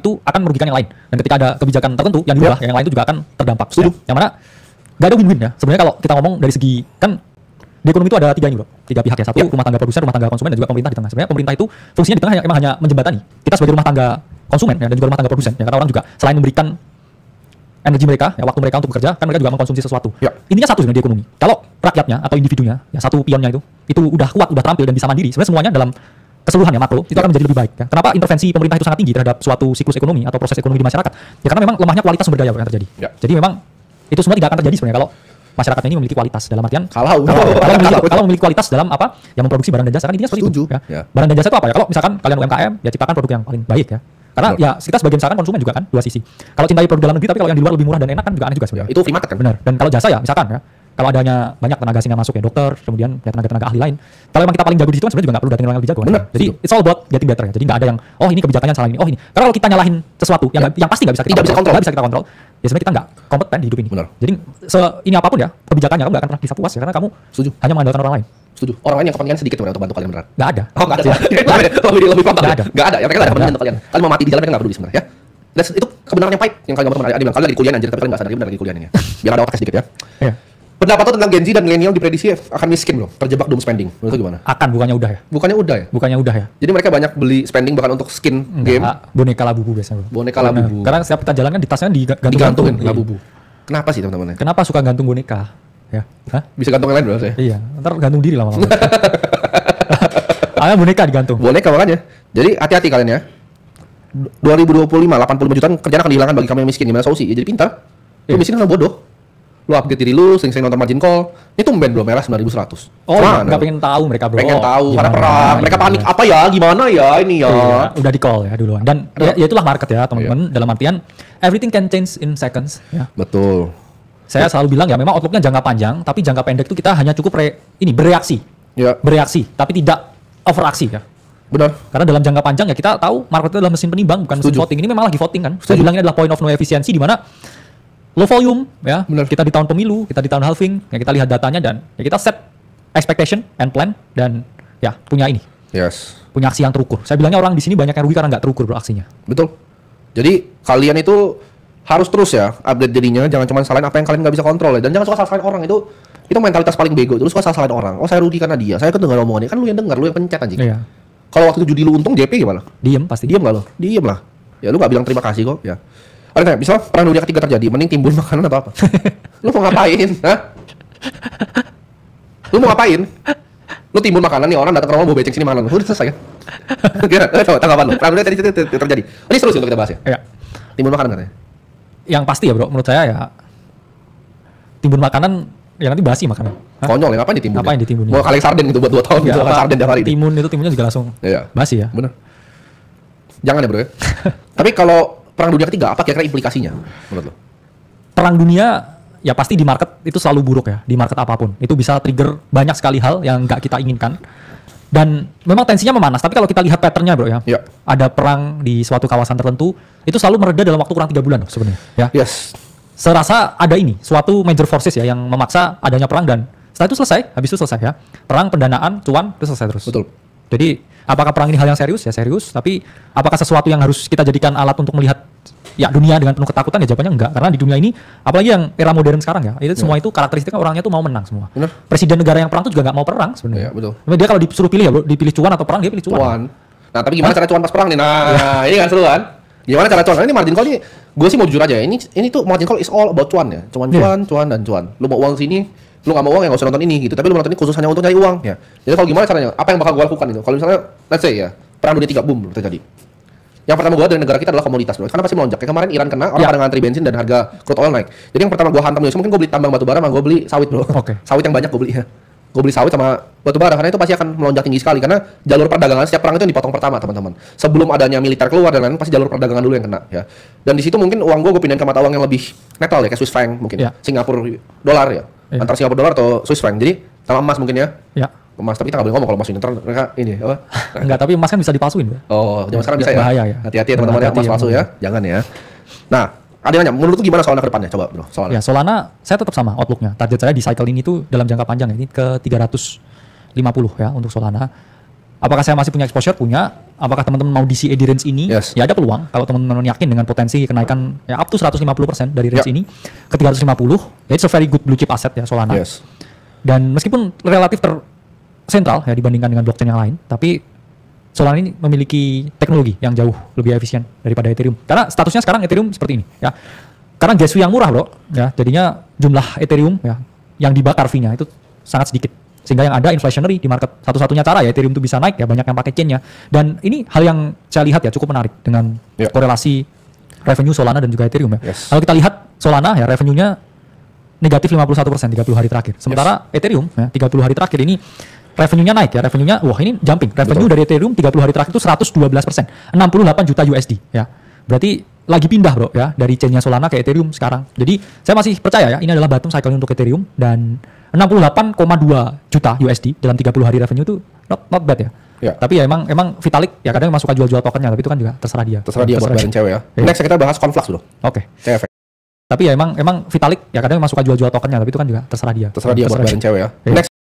itu akan merugikan yang lain. Dan ketika ada kebijakan tertentu yang diubah, yang lain itu juga akan terdampak. Ya. Setuju. Ya. Yang mana nggak ada win-win ya. Sebenarnya kalau kita ngomong dari segi kan di ekonomi itu ada tiga ini bro, tiga pihak ya. Satu Ya. rumah tangga produsen, rumah tangga konsumen, dan juga pemerintah di tengah. Sebenarnya pemerintah itu fungsinya di tengah hanya, emang hanya menjembatani. Kita sebagai rumah tangga konsumen ya, dan juga rumah tangga produsen ya. Karena orang juga selain memberikan energi mereka, ya, waktu mereka untuk bekerja, kan mereka juga mengkonsumsi sesuatu. Ya. Intinya satu sebenarnya di ekonomi. Kalau rakyatnya atau individunya, ya satu pionnya itu, itu udah kuat, udah terampil dan bisa mandiri. Sebenarnya semuanya dalam keseluruhan ya makro itu akan menjadi lebih baik. Ya. Kenapa intervensi pemerintah itu sangat tinggi terhadap suatu siklus ekonomi atau proses ekonomi di masyarakat? Ya karena memang lemahnya kualitas sumber daya yang terjadi. Ya. Jadi memang itu semua tidak akan terjadi sebenarnya kalau masyarakatnya ini memiliki kualitas dalam artian Kalau. kalau, kalau memiliki, Kalau. memiliki kualitas dalam apa yang memproduksi barang dan jasa kan intinya seperti Setuju. itu ya. Ya. barang dan jasa itu apa ya kalau misalkan kalian UMKM ya ciptakan produk yang paling baik ya karena Betul. ya kita sebagai misalkan konsumen juga kan dua sisi kalau cintai produk dalam negeri tapi kalau yang di luar lebih murah dan enak kan juga aneh juga sebenarnya Itu free market kan? benar dan kalau jasa ya misalkan ya kalau adanya banyak tenaga asing yang masuk ya dokter kemudian ya tenaga-tenaga ahli lain kalau emang kita paling jago di situ kan sebenarnya juga nggak perlu datengin orang yang lebih jago kan. Benar, jadi setuju. it's all about getting better ya jadi nggak ada yang oh ini kebijakannya salah ini oh ini karena kalau kita nyalahin sesuatu yang Ya. nggak- yang pasti nggak bisa kita Tidak bisa kontrol. nggak bisa kita kontrol ya sebenarnya kita nggak kompeten di hidup ini Benar. jadi se ini apa pun ya kebijakannya kamu nggak akan pernah bisa puas ya karena kamu Setuju. hanya mengandalkan orang lain Setuju. Orang lain yang kepentingan sedikit sebenarnya untuk bantu kalian beneran. nggak ada Oh, enggak ada. lebih lebih frontal. Nggak ada. Nggak ada. Ya mereka nggak ada Nggak kepentingan untuk kalian. Kalian mau mati di jalan mereka nggak peduli sebenarnya ya. Dan itu kebenaran yang pahit yang kalian ngomong teman ada bilang kalian lagi kuliah anjir tapi kalian nggak sadar benar lagi kuliah ini ya. Biar ada otak sedikit ya. Iya. Pendapat lo tentang Gen Z dan milenial diprediksi akan miskin bro, terjebak doom spending. Menurut gimana? akan bukannya udah ya Bukannya udah ya? bukannya udah ya Jadi mereka banyak beli spending bahkan untuk skin game Nggak, boneka labubu biasanya bro. Boneka Karena- labubu. karena setiap kita jalan kan di tasnya digantung digantungin labubu. Kenapa sih teman-teman? kenapa suka gantung boneka ya Hah? Bisa gantung yang lain bro saya. iya ntar gantung diri lama-lama Ayo boneka digantung Boneka makanya. Jadi hati-hati kalian ya. 2025 85 jutaan kerjaan akan dihilangkan bagi kamu yang miskin. Gimana solusi? Ya jadi pintar. Lu Iya. miskin kan bodoh. Lu upgrade diri lu, sering-sering nonton margin call. Ini tumben belum merah 9100. oh nggak pengen tahu mereka bro pengen tahu Gimana? karena perang. Mereka Gimana? panik apa ya? Gimana ya ini ya? Iya, udah di call ya duluan dan ya, ya itulah market ya teman-teman Iya. dalam artian everything can change in seconds ya Betul. saya selalu bilang ya memang outlooknya jangka panjang tapi jangka pendek itu kita hanya cukup re, ini bereaksi Ya, bereaksi tapi tidak overaksi ya benar. Karena dalam jangka panjang ya kita tahu market itu adalah mesin penimbang bukan mesin Setuju. voting. Ini memang lagi voting kan. Saya Setuju. bilang ini adalah point of no efficiency di mana low volume ya. Benar. Kita di tahun pemilu, kita di tahun halving, ya kita lihat datanya dan ya kita set expectation and plan dan ya punya ini, Yes. punya aksi yang terukur. Saya bilangnya orang di sini banyak yang rugi karena nggak terukur bro aksinya. Betul. Jadi kalian itu harus terus ya update dirinya, jangan cuma salahin apa yang kalian nggak bisa kontrol ya. Dan jangan suka salahin orang itu itu mentalitas paling bego. Terus suka salahin orang. Oh saya rugi karena dia. Saya kan dengar omongannya. Kan lu yang dengar, lu yang pencet anjing. Iya. Kalau waktu itu judi lu untung, JP gimana? Diem pasti. Diem gak lo? Diem lah. Ya lu gak bilang terima kasih kok. Ya. Ada nggak? Misalnya perang dunia ketiga terjadi, mending timbun makanan atau apa? lu mau ngapain? Hah? Lu mau ngapain? Lu timbun makanan nih orang datang ke rumah mau beceng sini makanan. Udah selesai kan? Gimana? Coba tanggapan lu. Perang dunia tadi terjadi. Ini seru sih untuk kita bahas ya. Ya. Timbun makanan katanya. Yang pasti ya bro, menurut saya ya timbun makanan ya nanti basi makanan. Hah? Konyol ya, ngapain ditimbun? Ngapain ditimbun, Mau kaleng sarden gitu buat 2 tahun Ya, gitu, apa, sarden tiap hari. timun itu timunnya juga langsung Iya. basi ya. Bener. Jangan ya bro ya. Tapi kalau perang dunia ketiga, apa kira-kira implikasinya menurut lo? perang dunia ya pasti di market itu selalu buruk ya di market apa pun itu bisa trigger banyak sekali hal yang nggak kita inginkan dan memang tensinya memanas tapi kalau kita lihat patternnya bro ya Ya. ada perang di suatu kawasan tertentu itu selalu mereda dalam waktu kurang tiga bulan sebenarnya ya Yes. serasa ada ini suatu major forces ya yang memaksa adanya perang dan setelah itu selesai habis itu selesai ya perang pendanaan cuan itu selesai terus Betul. Jadi apakah perang ini hal yang serius ya serius tapi apakah sesuatu yang harus kita jadikan alat untuk melihat ya dunia dengan penuh ketakutan ya jawabannya enggak karena di dunia ini apalagi yang era modern sekarang ya itu semua itu karakteristiknya orangnya tuh mau menang semua Benar. presiden negara yang perang tuh juga nggak mau perang sebenarnya Iya, betul. Dia kalau disuruh pilih ya bro dipilih cuan atau perang dia pilih cuan, Cuan. Nah, tapi gimana cara cuan pas perang nih? Nah, ini kan seru kan? Gimana cara cuan? Nah, ini margin call ini gue sih mau jujur aja ya. Ini ini tuh margin call is all about cuan ya. Cuan, Iya. cuan, cuan dan cuan. Lu mau uang sini, lu gak mau uang ya gak usah nonton ini gitu. Tapi lu nonton ini khusus hanya untuk cari uang ya. Jadi kalau gimana caranya? Apa yang bakal gue lakukan itu? Kalau misalnya let's say ya, perang dunia tiga boom terjadi. Yang pertama gue dari negara kita adalah komoditas bro. Karena pasti melonjak. Kayak kemarin Iran kena, orang Ya. pada ngantri bensin dan harga crude oil naik. Jadi yang pertama gue hantam Indonesia mungkin gue beli tambang batu bara, sama gue beli sawit bro. Oke. Sawit yang banyak gue beli ya. Gue beli sawit sama batu bara karena itu pasti akan melonjak tinggi sekali karena jalur perdagangan setiap perang itu yang dipotong pertama teman-teman. Sebelum adanya militer keluar dan lain pasti jalur perdagangan dulu yang kena ya. Dan di situ mungkin uang gue gue pindahin ke mata uang yang lebih netral ya kayak Swiss franc mungkin. Ya. Singapura dolar ya. Ya. Antara Singapura dolar atau Swiss franc. Jadi sama emas mungkin ya. ya Emas tapi kita nggak boleh ngomong kalau emas ini mereka ini apa? enggak tapi emas kan bisa dipalsuin Oh, zaman sekarang bisa ya. Bahaya ya. Hati-hati ya teman-teman ya, Hati-hati emas ya, palsu ya. Jangan ya. Nah, ada yang nanya, menurut lu gimana soalnya ke depannya? Coba bro, soalnya. Ya Solana saya tetap sama outlooknya. Target saya di cycle ini tuh dalam jangka panjang ya, ini ke 350 ya untuk Solana. Apakah saya masih punya exposure? Punya. Apakah teman-teman mau DC adherence ini? Yes. Ya ada peluang kalau teman-teman yakin dengan potensi kenaikan ya up to 150% dari range Ya. ini ke 350. Ya it's a very good blue chip asset ya Solana. Yes. Dan meskipun relatif ter sentral ya dibandingkan dengan blockchain yang lain, tapi Solana ini memiliki teknologi yang jauh lebih efisien daripada Ethereum. Karena statusnya sekarang Ethereum seperti ini ya. Karena gas yang murah, Bro, ya. Jadinya jumlah Ethereum ya yang dibakar fee-nya itu sangat sedikit. Sehingga yang ada inflationary di market. Satu-satunya cara ya Ethereum itu bisa naik ya banyak yang pakai chain-nya. Dan ini hal yang saya lihat ya cukup menarik dengan Ya. korelasi revenue Solana dan juga Ethereum ya. Yes. Kalau kita lihat Solana ya revenue-nya negatif 51% 30 hari terakhir. Sementara Ethereum ya 30 hari terakhir ini revenue-nya naik ya. Revenue-nya wah ini jumping. Revenue Betul. dari Ethereum 30 hari terakhir itu 112%, 68 juta USD ya. Berarti lagi pindah bro ya dari chain-nya Solana ke Ethereum sekarang. Jadi saya masih percaya ya ini adalah bottom cycle untuk Ethereum dan 68,2 juta USD dalam 30 hari revenue itu not, not bad ya. Ya. Tapi ya emang emang Vitalik ya kadang emang suka jual-jual tokennya tapi itu kan juga terserah dia. Terserah dia buat bayarin cewek ya. Iya. Next kita bahas Conflux bro. Oke. CFX. Tapi ya emang emang Vitalik ya kadang emang suka jual-jual tokennya tapi itu kan juga terserah dia. Terserah dia buat bayarin cewek ya. Iya. Next